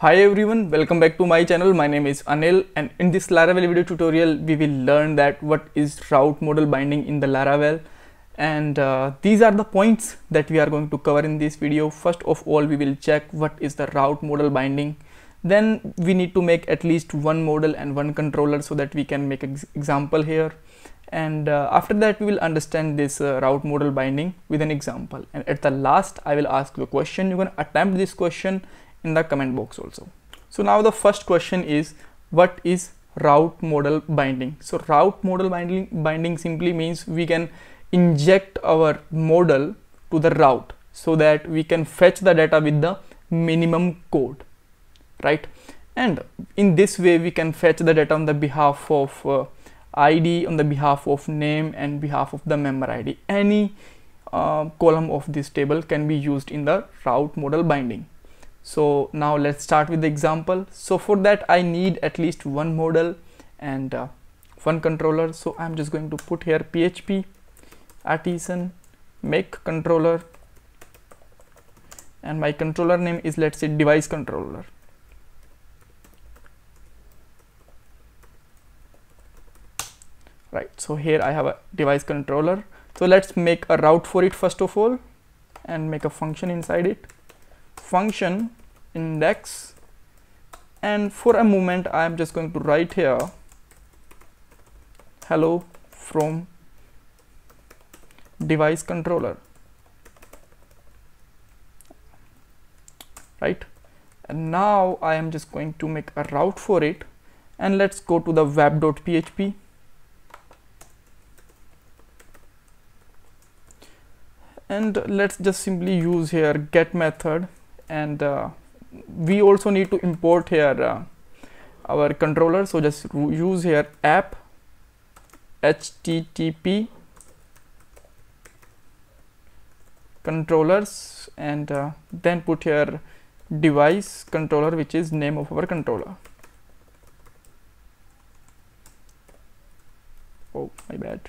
Hi everyone, welcome back to my channel. My name is Anil and in this Laravel video tutorial we will learn that what is route model binding in the Laravel and uh, these are the points that we are going to cover in this video. First of all we will check what is the route model binding. Then we need to make at least one model and one controller so that we can make an example here. And uh, after that we will understand this uh, route model binding with an example. And at the last I will ask you a question. You can attempt this question in the comment box also. So now the first question is what is route model binding? So route model binding binding simply means we can inject our model to the route so that we can fetch the data with the minimum code right? And in this way we can fetch the data on the behalf of uh, id on the behalf of name and behalf of the member id any uh, column of this table can be used in the route model binding so now let's start with the example. So for that i need at least one model and uh, one controller. So i'm just going to put here php artisan make controller. And my controller name is let's say device controller. Right. So here I have a device controller. So let's make a route for it first of all and make a function inside it. Function index. And for a moment I am just going to write here. Hello from device controller. Right? And now I am just going to make a route for it. And let's go to the web.php and let's just simply use here get method and uh, we also need to import here uh, our controller. So just use here app http controllers and uh, then put here device controller which is name of our controller. Oh my bad.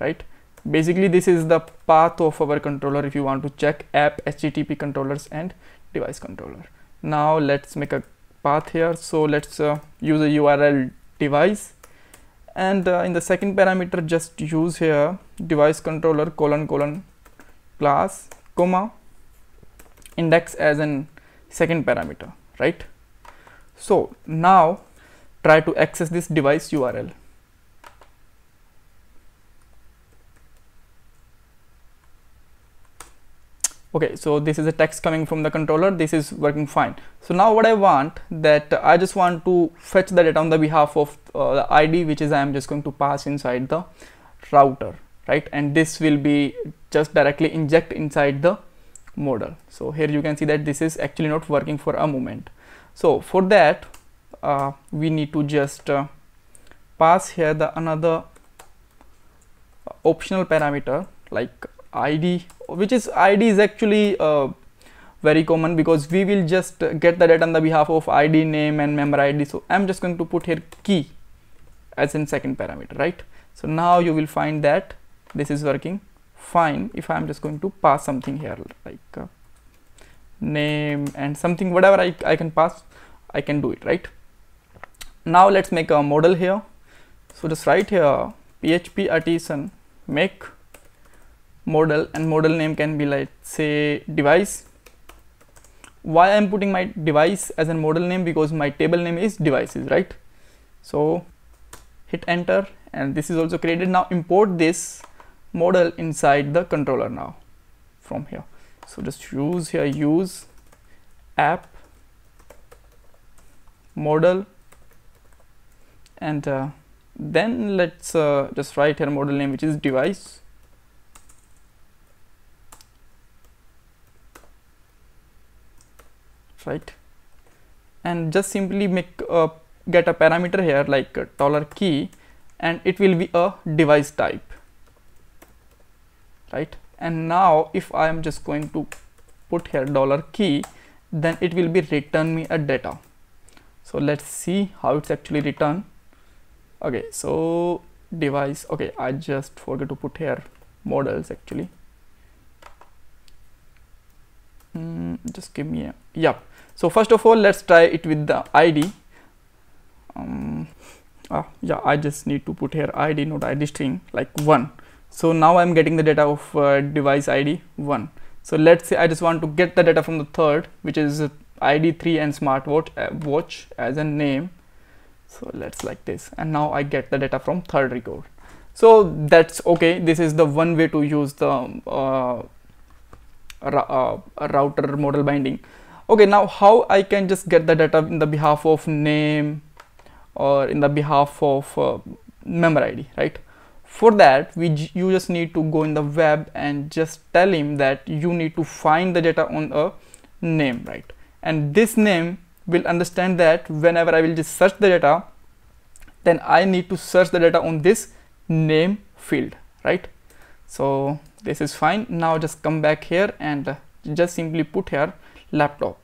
Right? Basically this is the path of our controller if you want to check app http controllers and device controller. Now let's make a path here. So let's uh, use a url device. And uh, in the second parameter just use here device controller colon colon class comma index as an second parameter right? So now try to access this device url okay so this is a text coming from the controller. This is working fine. So now what I want that I just want to fetch the data on the behalf of uh, the ID which is I am just going to pass inside the router right? And this will be just directly inject inside the model. So here you can see that this is actually not working for a moment. So for that uh, we need to just uh, pass here the another optional parameter like id which is id is actually uh, very common because we will just get the data on the behalf of id name and member id so i'm just going to put here key as in second parameter right? So now you will find that this is working fine if i'm just going to pass something here like uh, name and something whatever I, I can pass i can do it right? Now let's make a model here. So just write here php artisan make model and model name can be like say device. Why I'm putting my device as a model name? Because my table name is devices right? So hit enter and this is also created. Now import this model inside the controller now from here. So just use here use app model and uh, then let's uh, just write here model name which is device right? And just simply make a get a parameter here like dollar key and it will be a device type right? And now if I am just going to put here dollar key then it will be return me a data. So let's see how it's actually return. Okay so device okay I just forget to put here models actually mm, just give me a yep so first of all let's try it with the id um, uh, yeah i just need to put here id not id string like one. So now i'm getting the data of uh, device id one. So let's say i just want to get the data from the third which is id 3 and smartwatch uh, watch as a name. So let's like this. And now i get the data from third record. So that's okay. This is the one way to use the uh, uh, router model binding. Okay now how i can just get the data in the behalf of name or in the behalf of uh, member id right? For that we you just need to go in the web and just tell him that you need to find the data on a name right? And this name will understand that whenever i will just search the data then i need to search the data on this name field right? So this is fine. Now just come back here and just simply put here laptop.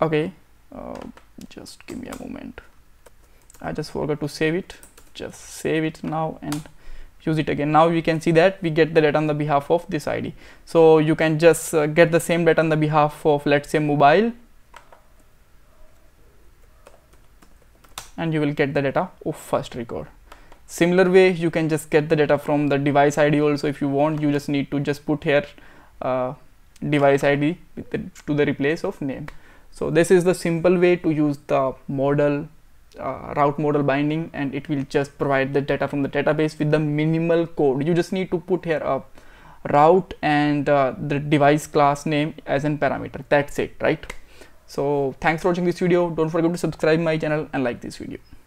Okay uh, just give me a moment. I just forgot to save it. Just save it now and use it again. Now we can see that we get the data on the behalf of this ID so you can just uh, get the same data on the behalf of let's say mobile. And you will get the data of first record similar way you can just get the data from the device id also if you want. You just need to just put here uh, device id the, to the replace of name. So this is the simple way to use the model uh, route model binding and it will just provide the data from the database with the minimal code. You just need to put here a route and uh, the device class name as an parameter. That's it right? So thanks for watching this video. Don't forget to subscribe my channel and like this video